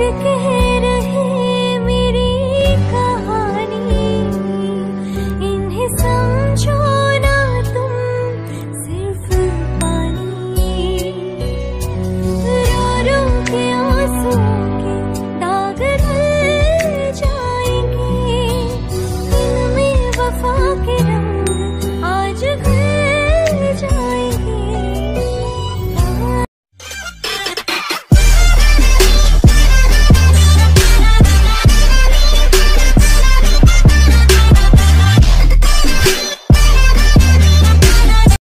que